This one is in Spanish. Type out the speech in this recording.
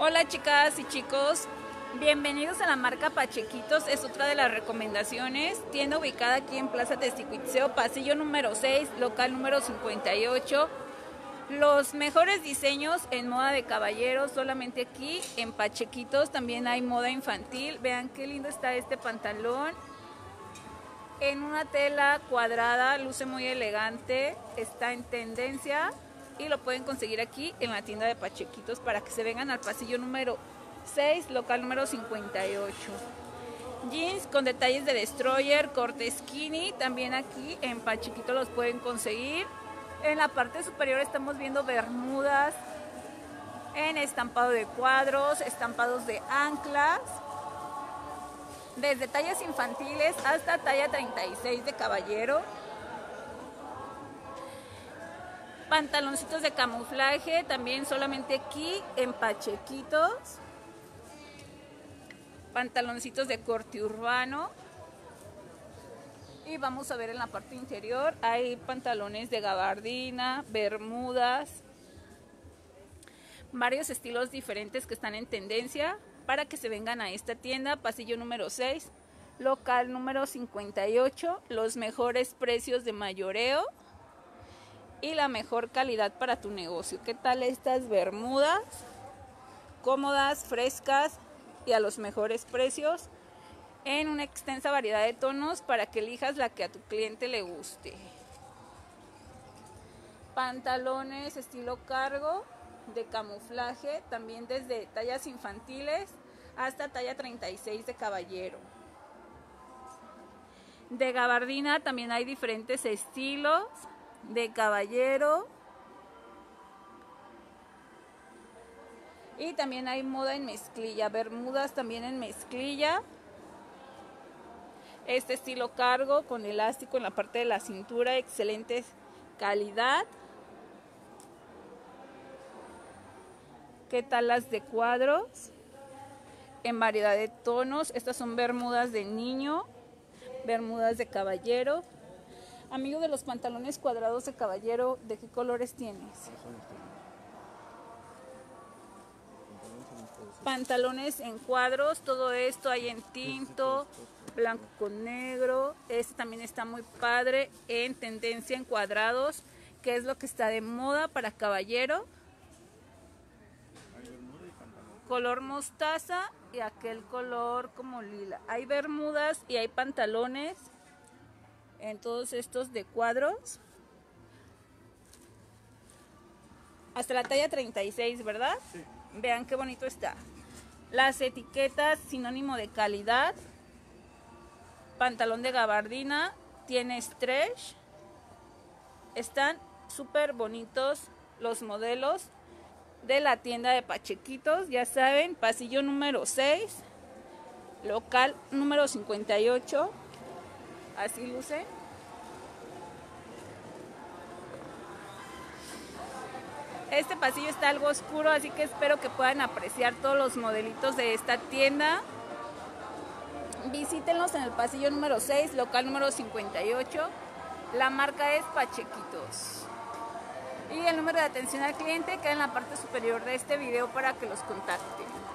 Hola chicas y chicos, bienvenidos a la marca Pachequitos, es otra de las recomendaciones, tienda ubicada aquí en Plaza Testicuitzeo, pasillo número 6, local número 58. Los mejores diseños en moda de caballeros solamente aquí en Pachequitos, también hay moda infantil, vean qué lindo está este pantalón. En una tela cuadrada, luce muy elegante, está en tendencia, y lo pueden conseguir aquí en la tienda de Pachequitos para que se vengan al pasillo número 6, local número 58. Jeans con detalles de destroyer, corte skinny, también aquí en Pachequito los pueden conseguir. En la parte superior estamos viendo bermudas en estampado de cuadros, estampados de anclas, desde tallas infantiles hasta talla 36 de caballero. Pantaloncitos de camuflaje, también solamente aquí en Pachequitos. Pantaloncitos de corte urbano. Y vamos a ver en la parte interior, hay pantalones de gabardina, bermudas, varios estilos diferentes que están en tendencia para que se vengan a esta tienda, pasillo número 6, local número 58, los mejores precios de mayoreo y la mejor calidad para tu negocio. ¿Qué tal estas bermudas? Cómodas, frescas y a los mejores precios en una extensa variedad de tonos para que elijas la que a tu cliente le guste. Pantalones estilo cargo de camuflaje, también desde tallas infantiles hasta talla 36 de caballero. De gabardina también hay diferentes estilos de caballero. Y también hay moda en mezclilla, bermudas también en mezclilla. Este estilo cargo con elástico en la parte de la cintura, excelente calidad. ¿Qué tal las de cuadros? En variedad de tonos. Estas son bermudas de niño, bermudas de caballero. Amigo de los pantalones cuadrados de caballero, ¿de qué colores tienes? Pantalones en cuadros, todo esto hay en tinto, blanco con negro. Este también está muy padre en tendencia en cuadrados, que es lo que está de moda para caballero. Color mostaza y aquel color como lila. Hay bermudas y hay pantalones en todos estos de cuadros. Hasta la talla 36, ¿verdad? Sí. Vean qué bonito está. Las etiquetas sinónimo de calidad. Pantalón de gabardina. Tiene stretch. Están súper bonitos los modelos de la tienda de Pachequitos. Ya saben, pasillo número 6. Local número 58 así luce. Este pasillo está algo oscuro, así que espero que puedan apreciar todos los modelitos de esta tienda. Visítenlos en el pasillo número 6, local número 58. La marca es Pachequitos. Y el número de atención al cliente queda en la parte superior de este video para que los contacten.